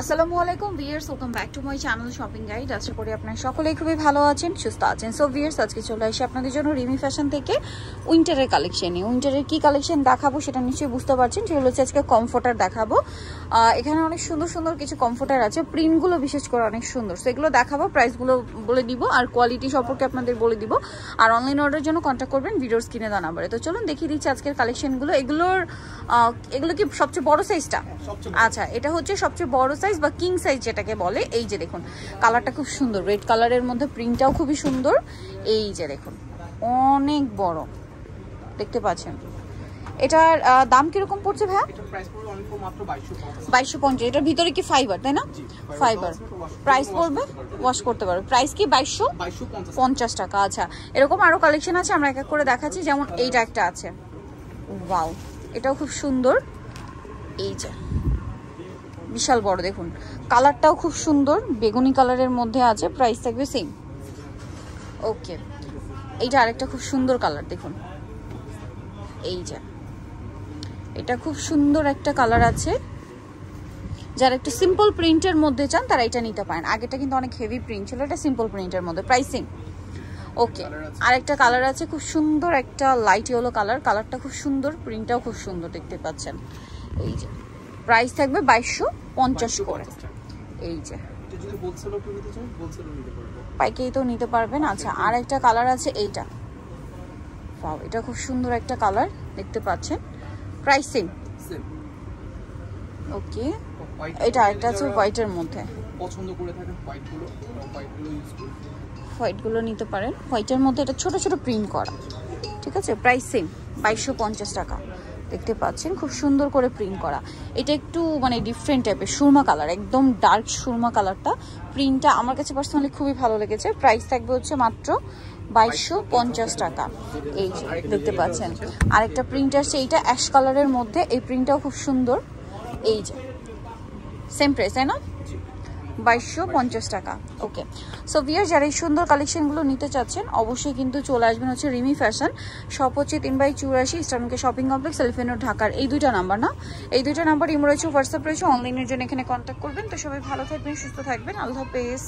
আসসালামু আলাইকুম viewers welcome back to my channel shopping guide. আশা করি আপনারা সকলেই খুবই ভালো আছেন সুস্থ আছেন। সো ভিয়ার্স আজকে চলে আসি আপনাদের জন্য রিমি ফ্যাশন থেকে উইন্টারের কালেকশনে উইন্টারের কি কালেকশন দেখাবো সেটা নিশ্চয়ই বুঝতে পারছেন সেগুলো হচ্ছে আজকে কমফোর্টার দেখাবো। এখানে অনেক সুন্দর সুন্দর কিছু কমফোর্টার আছে প্রিন্টগুলো বিশেষ করে অনেক সুন্দর। সো এগুলো দেখাবো প্রাইসগুলো বলে দিব আর কোয়ালিটি সম্পর্কে আপনাদের বলে দিব। আর অনলাইন অর্ডারের জন্য কন্ট্যাক্ট করবেন ভিডিওর স্ক্রিনে দেওয়া নাম্বারে তো চলুন দেখিয়ে দিচ্ছি আজকের কালেকশনগুলো। এগুলোর এগুলো কি সবচেয়ে বড় সাইজটা আচ্ছা এটা হচ্ছে সবচেয়ে বড় সাইজ বা কিং সাইজ যেটাকে বলে এই যে দেখুন কালারটা খুব সুন্দর। রেড কালারের মধ্যে প্রিন্টটাও খুবই সুন্দর। এই যে দেখুন অনেক বড়। দেখতে পাচ্ছেন? এটার দাম কীরকম পড়ছে ভাইয়া? বাইশশো পঞ্চাশ। এটার ভিতরে কি ফাইবার তাই না? ফাইবার প্রাইস পড়বে? ওয়াশ করতে পারবে। প্রাইস কি বাইশশো? পঞ্চাশ টাকা। আচ্ছা। এরকম আরও কালেকশন আছে আমরা এক এক করে দেখাচ্ছি। যেমন এইটা একটা আছে। ওয়াও এটাও খুব সুন্দর। এই যে। বিশাল বড়, দেখুন। কালারটাও খুব সুন্দর, বেগুনি কালারের মধ্যে আছে প্রাইস থাকবে সেম ওকে এইটা আরেকটা খুব সুন্দর কালার, দেখুন। এই যে। এটা খুব সুন্দর একটা কালার আছে। যারা একটু সিম্পল প্রিন্টের মধ্যে চান, তারা এটা নিতে পারেন। আগেটা কিন্তু অনেক হেভি প্রিন্ট ছিল, এটা সিম্পল প্রিন্টের মধ্যে প্রাইসিং ওকে আরেকটা কালার আছে, খুব সুন্দর একটা লাইট ইয়েলো কালার। কালারটা খুব সুন্দর প্রিন্টটাও খুব সুন্দর দেখতে পাচ্ছেন। এই যে। প্রাইস থাকবে বাইশশো পঞ্চাশ করে। এই যে। পাইকেই তো নিতে পারবেন। আচ্ছা আর একটা কালার আছে এইটা। পাও এটা খুব সুন্দর একটা কালার দেখতে পাচ্ছেন। Pricing okay. এটা আরেকটা আছে হোয়াইটের মধ্যে। পছন্দ করে থাকেন হোয়াইটগুলো হোয়াইটগুলো ইউজ করুন। হোয়াইটগুলো নিতে পারেন। হোয়াইটের মধ্যে এটা ছোট ছোট প্রিন্ট করা। ঠিক আছে? Price same. বাইশশো পঞ্চাশ টাকা। দেখতে পাচ্ছেন, খুব সুন্দর করে প্রিন্ট করা। এটা একটু মানে ডিফারেন্ট টাইপের সুরমা কালার একদম ডার্ক সুরমা কালারটা প্রিন্টটা আমার কাছে পার্সোনালি খুবই ভালো লেগেছে। প্রাইস থাকবে হচ্ছে মাত্র বাইশশো পঞ্চাশ টাকা। এই দেখতে পাচ্ছেন। আরেকটা প্রিন্ট আসছে, এইটা অ্যাশ কালারের মধ্যে। এই প্রিন্টটাও খুব সুন্দর। এই যে সেম প্রাইস তাই না? বাইশশো পঞ্চাশ টাকা। ওকে সো ভিয়ার যারা এই সুন্দর কালেকশনগুলো নিতে চাচ্ছেন, অবশ্যই কিন্তু চলে আসবেন হচ্ছে রিমি ফ্যাশন শপ হচ্ছে তিন বাই চুরাশি ইস্টার্নকে শপিং কমপ্লেক্স এলিফেনো ঢাকার এই দুইটা নাম্বার না? এই দুইটা নাম্বার ইমো রয়েছে হোয়াটসঅ্যাপ রয়েছে অনলাইনের জন্য এখানে কন্ট্যাক্ট করবেন। তো সবাই ভালো থাকবেন, সুস্থ থাকবেন। আল্লাহ হাফেজ।